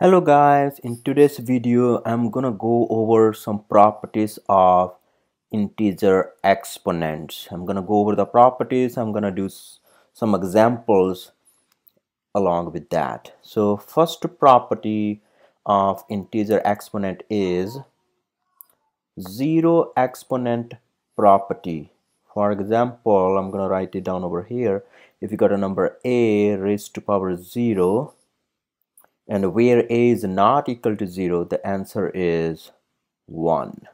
Hello guys, in today's video I'm gonna go over some properties of integer exponents. I'm gonna go over the properties, I'm gonna do some examples along with that. So first property of integer exponent is zero exponent property. For example, I'm gonna write it down over here. If you got a number a raised to power zero and where a is not equal to 0 the answer is 1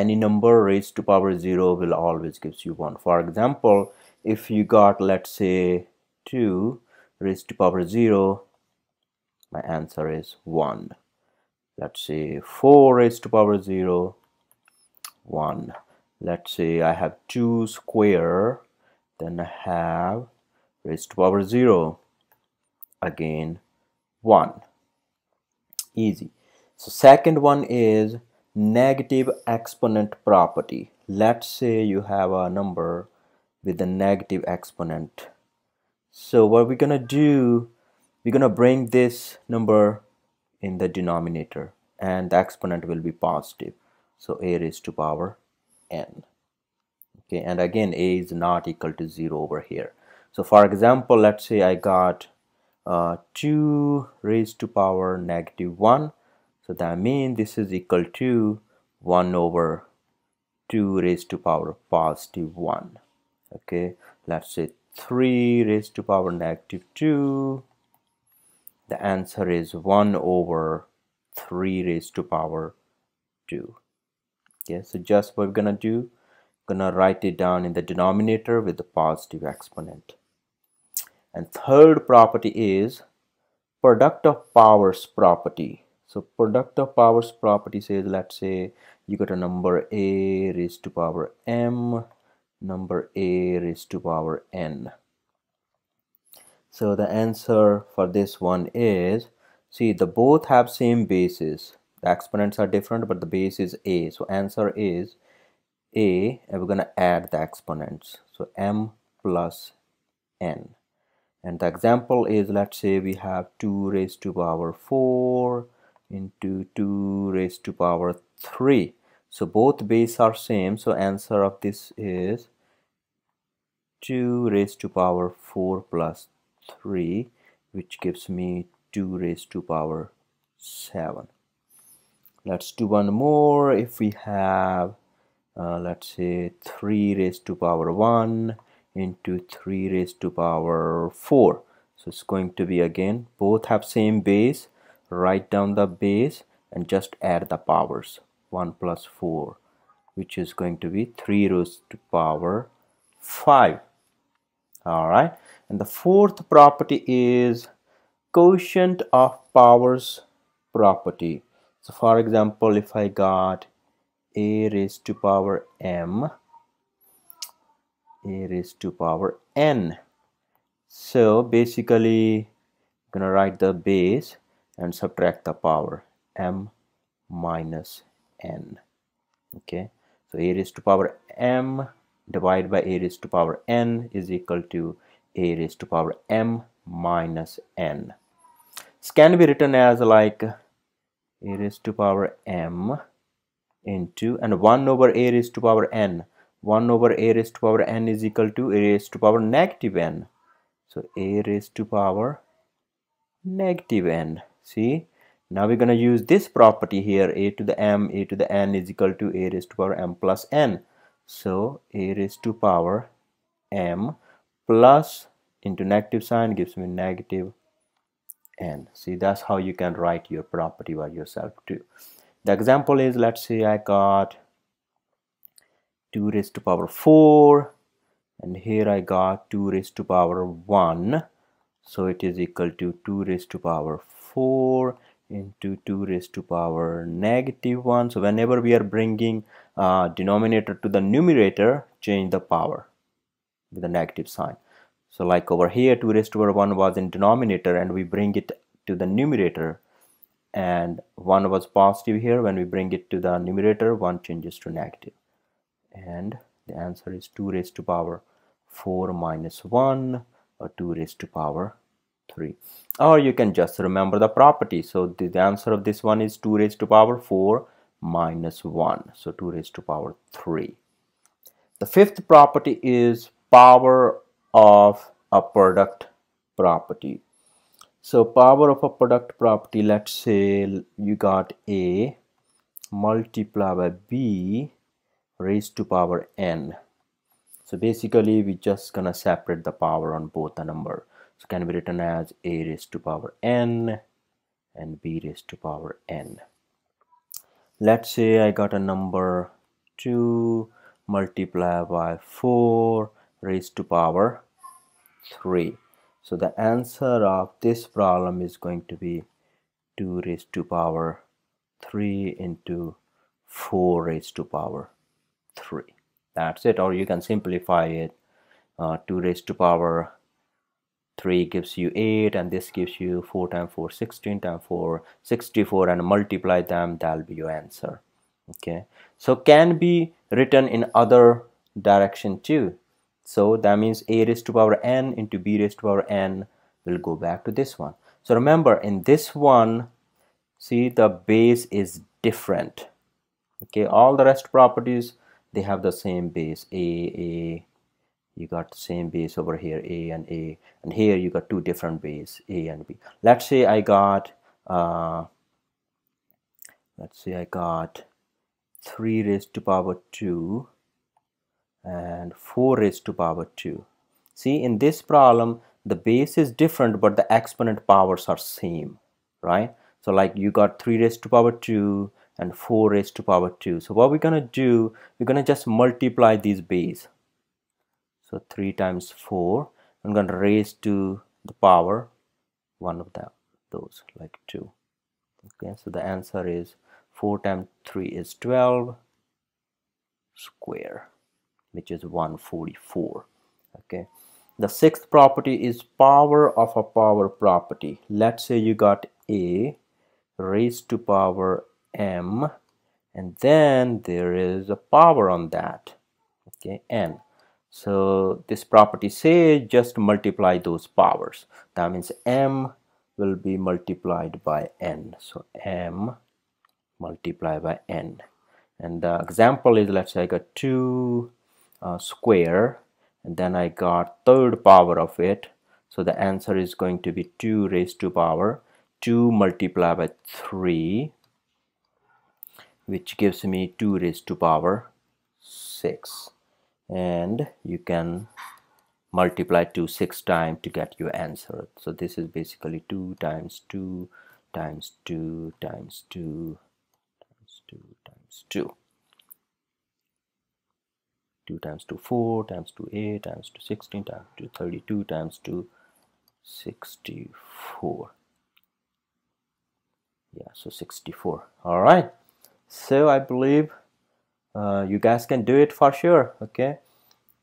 any number raised to power 0 will always gives you 1 for example if you got let's say 2 raised to power 0 my answer is 1 let's say 4 raised to power 0 1 let's say I have 2 square then I have raised to power 0 again 1 easy. So second one is negative exponent property. Let's say you have a number with a negative exponent. So what we're gonna do we're gonna bring this number in the denominator and the exponent will be positive. So a raised to power n. Okay and again a is not equal to 0 over here. So for example let's say I got uh, 2 raised to power negative 1 so that means this is equal to 1 over 2 raised to power positive 1 okay let's say 3 raised to power negative 2 the answer is 1 over 3 raised to power 2 okay so just what we're gonna do gonna write it down in the denominator with the positive exponent and third property is product of powers property. So product of powers property says let's say you got a number a raised to power m number a raised to power n. So the answer for this one is see the both have same bases the exponents are different but the base is a. So answer is a. And we're going to add the exponents. So m plus n and the example is let's say we have 2 raised to power 4 into 2 raised to power 3 so both base are same. So answer of this is 2 raised to power 4 plus 3 which gives me 2 raised to power 7 let's do one more. If we have uh, let's say 3 raised to power 1 into 3 raised to power 4 so it's going to be again both have same base. Write down the base and just add the powers. 1 plus 4 which is going to be 3 raised to power 5 all right and the fourth property is quotient of powers property. So for example if I got a raised to power m a raised to power n. So basically I'm gonna write the base and subtract the power m minus n. Okay? So a raised to power m divided by a raised to power n is equal to a raised to power m minus n. This can be written as like a raised to power m into and 1 over a raised to power n 1 over a raised to power n is equal to a raised to power negative n. So a raised to power negative n. See now we're going to use this property here. A to the m a to the n is equal to a raised to power m plus n. So a raised to power m plus into negative sign gives me negative n. See that's how you can write your property by yourself too. The example is let's say I got 2 raised to power 4 and here I got 2 raised to power 1 so it is equal to 2 raised to power 4 into 2 raised to power negative 1 so whenever we are bringing uh, denominator to the numerator change the power with a negative sign. So like over here 2 raised to power 1 was in denominator and we bring it to the numerator. And 1 was positive here. When we bring it to the numerator 1 changes to negative and the answer is 2 raised to power 4 minus 1 or 2 raised to power 3 or you can just remember the property. So the, answer of this one is 2 raised to power 4 minus 1 so 2 raised to power 3 the fifth property is power of a product property. So power of a product property let's say you got a multiplied by b raised to power n. So basically we just gonna separate the power on both the number. So can be written as a raised to power n and b raised to power n. Let's say I got a number 2 multiplied by 4 raised to power 3 so the answer of this problem is going to be 2 raised to power 3 into 4 raised to power 3 that's it. Or you can simplify it uh, 2 raised to power 3 gives you 8 and this gives you 4 times 4 16 times 4 64 and multiply them that'll be your answer. Okay. So can be written in other direction too. So that means a raised to power n into b raised to power n will go back to this one. So remember in this one see the base is different. Okay. All the rest properties they have the same base a a you got the same base over here a and a and here you got two different base a and b. Let's say i got uh let's say i got 3 raised to power 2 and 4 raised to power 2 see in this problem the base is different but the exponent powers are same right? So like you got 3 raised to power 2 and 4 raised to power 2 so what we're gonna do we're gonna just multiply these base. So 3 times 4 I'm going to raise to the power one of them those like 2 okay so the answer is 4 times 3 is 12 square which is 144 okay the sixth property is power of a power property. Let's say you got a raised to power m and then there is a power on that okay n so this property says just multiply those powers. That means m will be multiplied by n. So m multiplied by n. And the example is let's say I got 2 uh, square and then I got third power of it. So the answer is going to be 2 raised to power 2 multiplied by 3 which gives me 2 raised to power 6 and you can multiply 2 6 times to get your answer. So this is basically 2 times 2 times 2 times 2 times 2 times 2 2 times 2 4 times 2 8 times 2 16 times 2 32 times 2 64 yeah so 64 all right so I believe uh, you guys can do it for sure okay?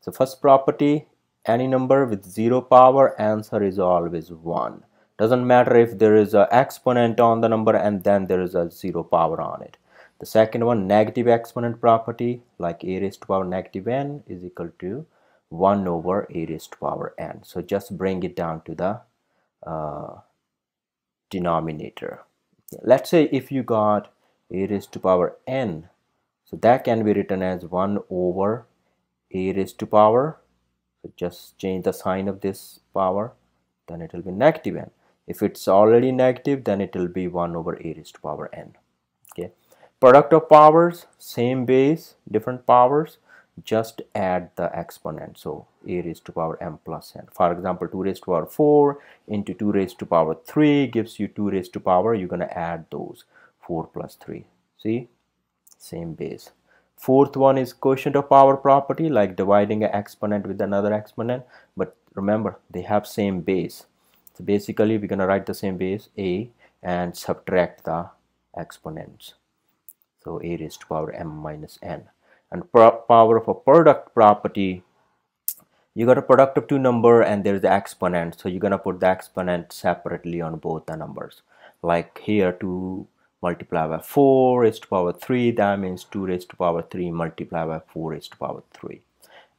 So first property any number with zero power answer is always one. Doesn't matter if there is a exponent on the number and then there is a zero power on it. The second one negative exponent property like a raised to power negative n is equal to 1 over a raised to power n. So just bring it down to the uh, denominator. Let's say if you got a raised to power n so that can be written as 1 over a raised to power. So just change the sign of this power. Then it will be negative n. If it's already negative, then it will be 1 over a raised to power n. Okay. Product of powers, same base, different powers. Just add the exponent. So a raised to power m plus n. For example, 2 raised to power 4 into 2 raised to power 3 gives you 2 raised to power. You're going to add those 4 plus 3. See? same base. Fourth one is quotient of power property like dividing an exponent with another exponent. But remember they have same base. So basically we're going to write the same base a and subtract the exponents. So a raised to power m minus n. And power of a product property you got a product of two number and there's the exponent. So you're gonna put the exponent separately on both the numbers. Like here 2 multiply by 4 raised to power 3 that means 2 raised to power 3 multiply by 4 raised to power 3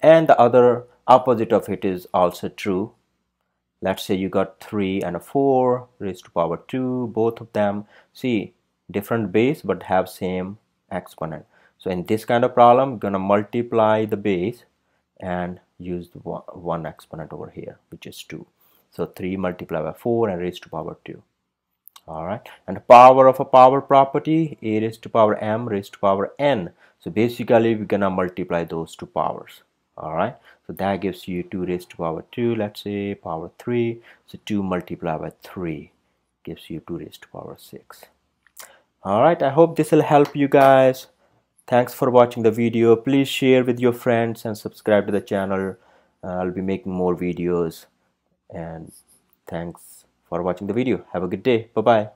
and the other opposite of it is also true. Let's say you got 3 and a 4 raised to power 2 both of them. See different base but have same exponent. So in this kind of problem gonna multiply the base and use one, one exponent over here which is 2 so 3 multiplied by 4 and raised to power 2 all right and the power of a power property a raised to power m raised to power n. So basically we're gonna multiply those two powers. All right so that gives you 2 raised to power 2 let's say power 3 so 2 multiplied by 3 gives you 2 raised to power 6 all right i hope this will help you guys. Thanks for watching the video. Please share with your friends and subscribe to the channel. Uh, i'll be making more videos. And thanks for watching the video. Have a good day. Bye bye